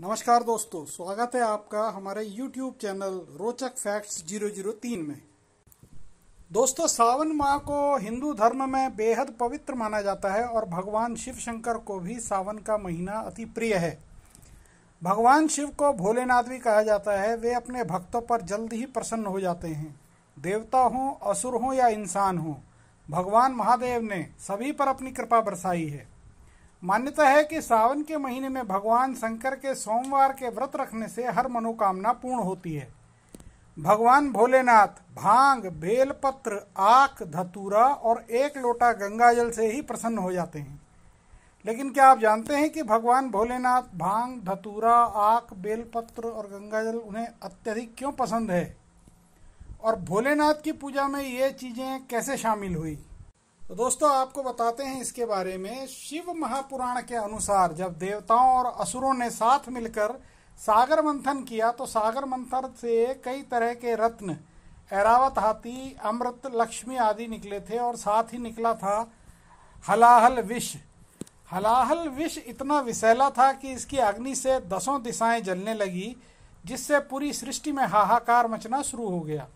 नमस्कार दोस्तों, स्वागत है आपका हमारे YouTube चैनल रोचक फैक्ट्स 003 में। दोस्तों, सावन माह को हिंदू धर्म में बेहद पवित्र माना जाता है और भगवान शिव शंकर को भी सावन का महीना अति प्रिय है। भगवान शिव को भोलेनाथ भी कहा जाता है, वे अपने भक्तों पर जल्द ही प्रसन्न हो जाते हैं। देवता हों, असुर हों या इंसान हों, भगवान महादेव ने सभी पर अपनी कृपा बरसाई है। मान्यता है कि सावन के महीने में भगवान शंकर के सोमवार के व्रत रखने से हर मनोकामना पूर्ण होती है। भगवान भोलेनाथ, भाँग, बेलपत्र, आख, धतूरा और एक लोटा गंगा जल से ही प्रसन्न हो जाते हैं। लेकिन क्या आप जानते हैं कि भगवान भोलेनाथ, भाँग, धतूरा, आख, बेलपत्र और गंगा जल उन्हें अत्यधिक क्यों पसंद है? और भोलेनाथ की पूजा में ये चीज़ें कैसे शामिल हुई? तो दोस्तों, आपको बताते हैं इसके बारे में। शिव महापुराण के अनुसार जब देवताओं और असुरों ने साथ मिलकर सागर मंथन किया तो सागर मंथन से कई तरह के रत्न, ऐरावत हाथी, अमृत, लक्ष्मी आदि निकले थे और साथ ही निकला था हलाहल विष। हलाहल विष इतना विषैला था कि इसकी अग्नि से दसों दिशाएँ जलने लगी, जिससे पूरी सृष्टि में हाहाकार मचना शुरू हो गया।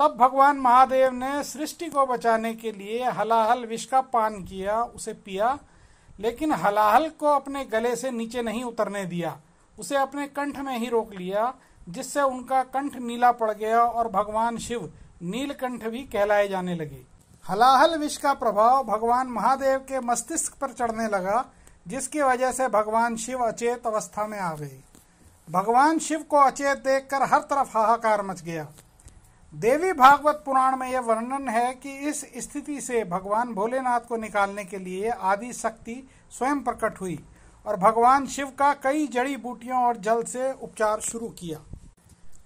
तब भगवान महादेव ने सृष्टि को बचाने के लिए हलाहल विष का पान किया, उसे पिया, लेकिन हलाहल को अपने गले से नीचे नहीं उतरने दिया। उसे अपने कंठ में ही रोक लिया, जिससे उनका कंठ नीला पड़ गया और भगवान शिव नीलकंठ भी कहलाए जाने लगे। हलाहल विष का प्रभाव भगवान महादेव के मस्तिष्क पर चढ़ने लगा, जिसकी वजह से भगवान शिव अचेत अवस्था में आ गए। भगवान शिव को अचेत देखकर हर तरफ़ हाहाकार मच गया। देवी भागवत पुराण में यह वर्णन है कि इस स्थिति से भगवान भोलेनाथ को निकालने के लिए आदि शक्ति स्वयं प्रकट हुई और भगवान शिव का कई जड़ी बूटियों और जल से उपचार शुरू किया।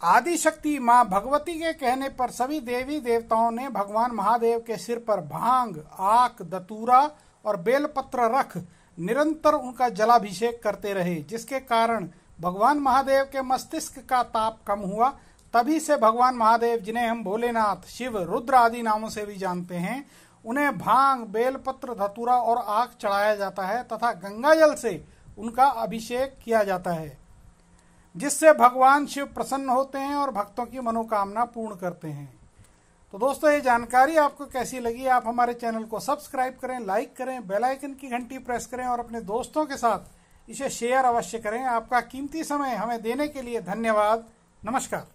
आदि शक्ति माँ भगवती के कहने पर सभी देवी देवताओं ने भगवान महादेव के सिर पर भाँग आक दतूरा और बेलपत्र रख निरंतर उनका जलाभिषेक करते रहे, जिसके कारण भगवान महादेव के मस्तिष्क का ताप कम हुआ तभी से भगवान महादेव, जिन्हें हम भोलेनाथ, शिव, रुद्र आदि नामों से भी जानते हैं, उन्हें भाँग, बेलपत्र, धतुरा और आग चढ़ाया जाता है तथा गंगा जल से उनका अभिषेक किया जाता है, जिससे भगवान शिव प्रसन्न होते हैं और भक्तों की मनोकामना पूर्ण करते हैं। तो दोस्तों, ये जानकारी आपको कैसी लगी, आप हमारे चैनल को सब्सक्राइब करें, लाइक करें, बेल आइकन की घंटी प्रेस करें और अपने दोस्तों के साथ इसे शेयर अवश्य करें। आपका कीमती समय हमें देने के लिए धन्यवाद। नमस्कार।